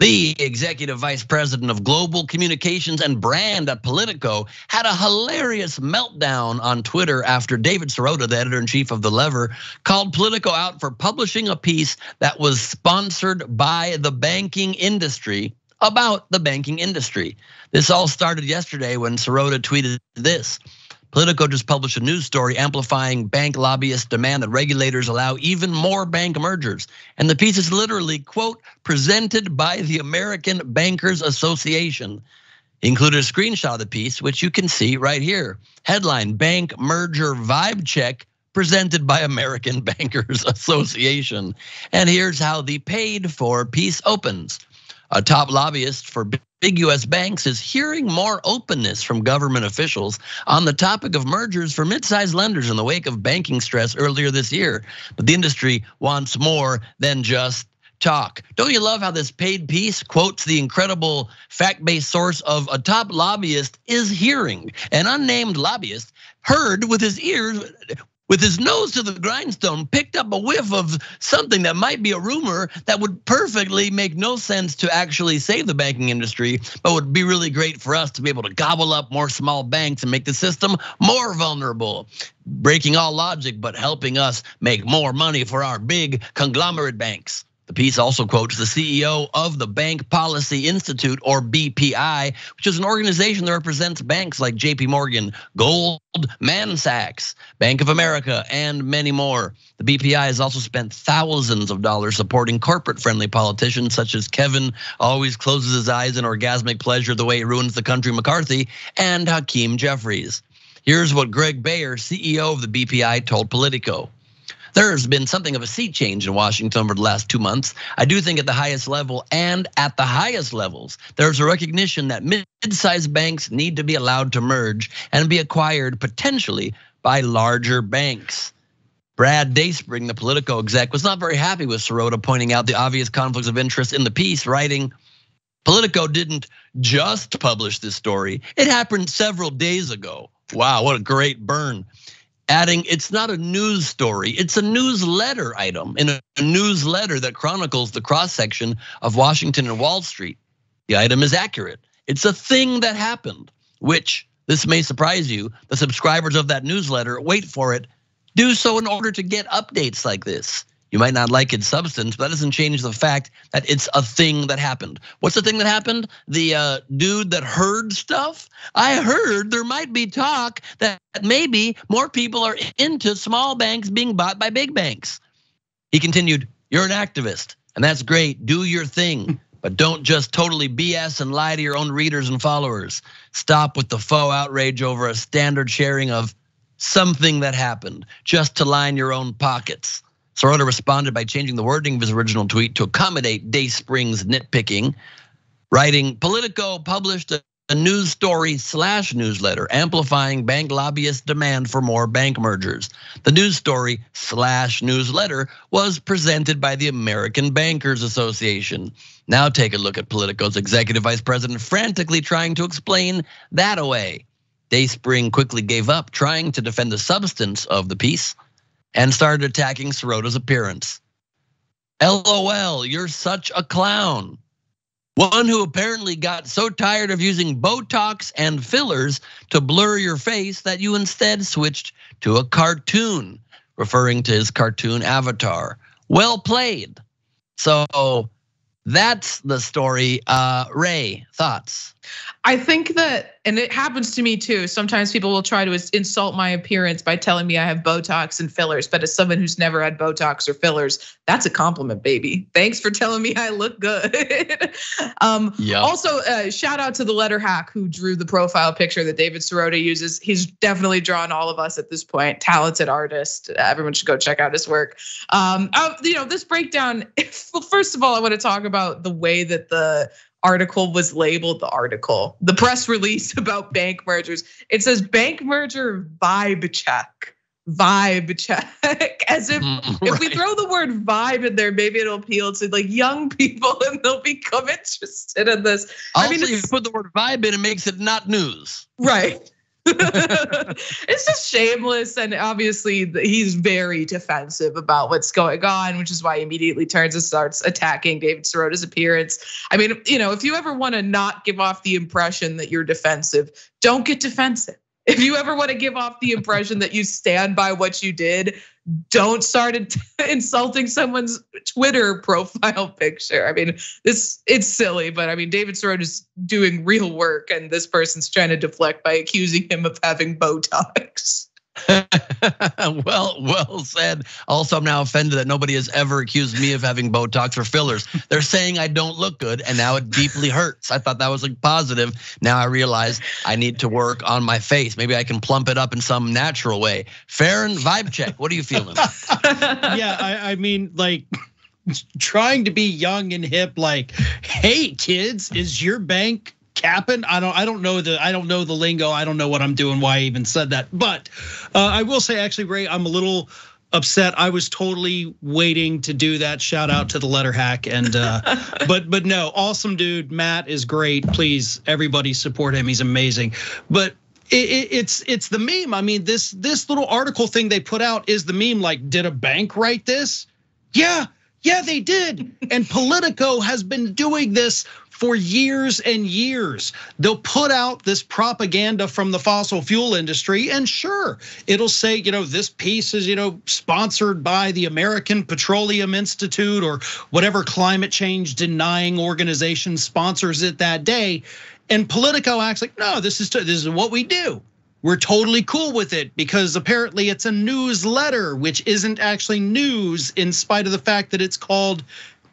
The executive vice president of global communications and brand at Politico had a hilarious meltdown on Twitter after David Sirota, the editor in chief of The Lever, called Politico out for publishing a piece that was sponsored by the banking industry about the banking industry. This all started yesterday when Sirota tweeted this. Politico just published a news story amplifying bank lobbyists' demand that regulators allow even more bank mergers. And the piece is literally, quote, presented by the American Bankers Association. Included a screenshot of the piece, which you can see right here. Headline Bank Merger Vibe Check presented by American Bankers Association. And here's how the paid for piece opens. A top lobbyist for big US banks is hearing more openness from government officials on the topic of mergers for mid-sized lenders in the wake of banking stress earlier this year. But the industry wants more than just talk. Don't you love how this paid piece quotes the incredible fact-based source of a top lobbyist is hearing an unnamed lobbyist heard with his ears with his nose to the grindstone, picked up a whiff of something that might be a rumor that would perfectly make no sense to actually save the banking industry, but would be really great for us to be able to gobble up more small banks and make the system more vulnerable. Breaking all logic, but helping us make more money for our big conglomerate banks. The piece also quotes the CEO of the Bank Policy Institute, or BPI, which is an organization that represents banks like JP Morgan, Goldman Sachs, Bank of America, and many more. The BPI has also spent thousands of dollars supporting corporate friendly politicians such as Kevin, always closes his eyes in orgasmic pleasure the way he ruins the country, McCarthy, and Hakeem Jeffries. Here's what Greg Baer, CEO of the BPI, told Politico. There's been something of a sea change in Washington over the last two months. I do think at the highest level and at the highest levels, there's a recognition that mid-sized banks need to be allowed to merge and be acquired potentially by larger banks. Brad Dayspring, the Politico exec, was not very happy with Sirota pointing out the obvious conflicts of interest in the piece, writing, Politico didn't just publish this story. It happened several days ago. Wow, what a great burn adding it's not a news story, it's a newsletter item in a newsletter that chronicles the cross section of Washington and Wall Street. The item is accurate. It's a thing that happened, which this may surprise you. The subscribers of that newsletter, wait for it, do so in order to get updates like this. You might not like its substance, but that doesn't change the fact that it's a thing that happened. What's the thing that happened? The uh, dude that heard stuff. I heard there might be talk that maybe more people are into small banks being bought by big banks. He continued, You're an activist, and that's great. Do your thing. But don't just totally BS and lie to your own readers and followers. Stop with the faux outrage over a standard sharing of something that happened just to line your own pockets. Sirota responded by changing the wording of his original tweet to accommodate Dayspring's nitpicking, writing, Politico published a news story slash newsletter amplifying bank lobbyists' demand for more bank mergers. The news story slash newsletter was presented by the American Bankers Association. Now take a look at Politico's executive vice president frantically trying to explain that away. Dayspring quickly gave up trying to defend the substance of the piece and started attacking Sirota's appearance. LOL, you're such a clown. One who apparently got so tired of using Botox and fillers to blur your face that you instead switched to a cartoon, referring to his cartoon avatar. Well played. So that's the story. Uh, Ray, thoughts? I think that, and it happens to me too. Sometimes people will try to insult my appearance by telling me I have Botox and fillers. But as someone who's never had Botox or fillers, that's a compliment, baby. Thanks for telling me I look good. um, yeah. Also, uh, shout out to the letter hack who drew the profile picture that David Sirota uses. He's definitely drawn all of us at this point. Talented artist. Everyone should go check out his work. Um, uh, you know, this breakdown. Well, first of all, I want to talk about the way that the article was labeled the article, the press release about bank mergers. It says bank merger vibe check. Vibe check, as if right. Mm, if we throw the word vibe in there, maybe it'll appeal to like young people and they'll become interested in this. Also, I mean, if you put the word vibe in, it makes it not news. Right. it's just shameless, and obviously he's very defensive about what's going on, which is why he immediately turns and starts attacking David Sirota's appearance. I mean, you know, if you ever want to not give off the impression that you're defensive, don't get defensive. If you ever want to give off the impression that you stand by what you did, don't start insulting someone's Twitter profile picture. I mean, this it's silly, but I mean, David Sirota is doing real work, and this person's trying to deflect by accusing him of having Botox. well, well said. Also, I'm now offended that nobody has ever accused me of having Botox or fillers. They're saying I don't look good, and now it deeply hurts. I thought that was like positive. Now I realize I need to work on my face. Maybe I can plump it up in some natural way. Farron, vibe check. What are you feeling? yeah, I, I mean, like trying to be young and hip, like, hey kids, is your bank capping. I don't I don't know the I don't know the lingo. I don't know what I'm doing. Why I even said that. But uh, I will say actually, Ray, I'm a little upset. I was totally waiting to do that. Shout out to the letter hack and uh, but but no, awesome dude. Matt is great. Please everybody support him. He's amazing. But it, it's it's the meme. I mean, this this little article thing they put out is the meme. Like, did a bank write this? Yeah, yeah, they did. And Politico has been doing this for years and years. They'll put out this propaganda from the fossil fuel industry, and sure, it'll say, you know, this piece is, you know, sponsored by the American Petroleum Institute or whatever climate change denying organization sponsors it that day. And Politico acts like, no, this is this is what we do. We're totally cool with it because apparently it's a newsletter, which isn't actually news, in spite of the fact that it's called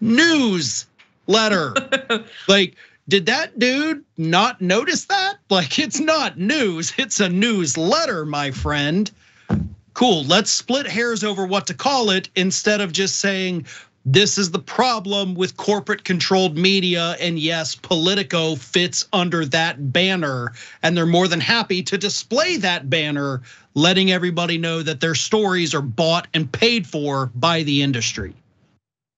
news letter. like, did that dude not notice that? Like, it's not news, it's a newsletter, my friend. Cool, let's split hairs over what to call it instead of just saying, this is the problem with corporate controlled media. And yes, Politico fits under that banner. And they're more than happy to display that banner, letting everybody know that their stories are bought and paid for by the industry.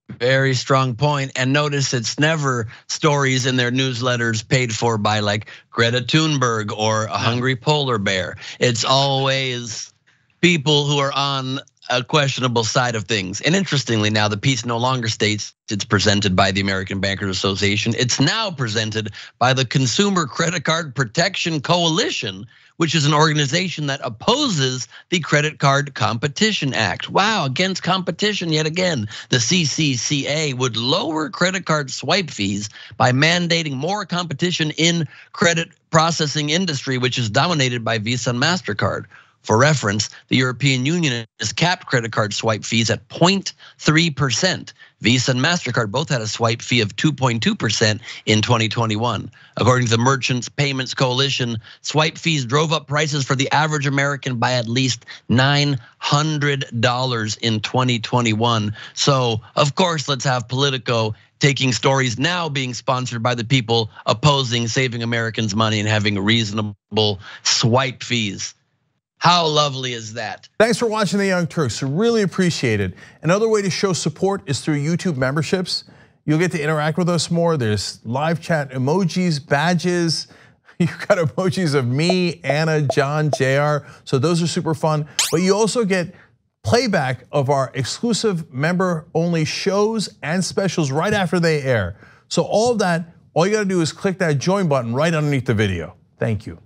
Very strong point. And notice it's never stories in their newsletters paid for by like Greta Thunberg or a hungry polar bear. It's always people who are on a questionable side of things. And interestingly, now the piece no longer states it's presented by the American Bankers Association. It's now presented by the Consumer Credit Card Protection Coalition, which is an organization that opposes the Credit Card Competition Act. Wow, against competition yet again. The CCCA would lower credit card swipe fees by mandating more competition in credit processing industry, which is dominated by Visa and MasterCard. For reference, the European Union has capped credit card swipe fees at 0.3%. Visa and MasterCard both had a swipe fee of 2.2% in 2021. According to the Merchants Payments Coalition, swipe fees drove up prices for the average American by at least $900 in 2021. So, of course, let's have Politico taking stories now being sponsored by the people opposing saving Americans money and having reasonable swipe fees. How lovely is that? Thanks for watching The Young Turks. Really appreciate it. Another way to show support is through YouTube memberships. You'll get to interact with us more. There's live chat emojis, badges. You've got emojis of me, Ana, John, JR. So those are super fun. But you also get playback of our exclusive member only shows and specials right after they air. So all of that, all you gotta do is click that join button right underneath the video. Thank you.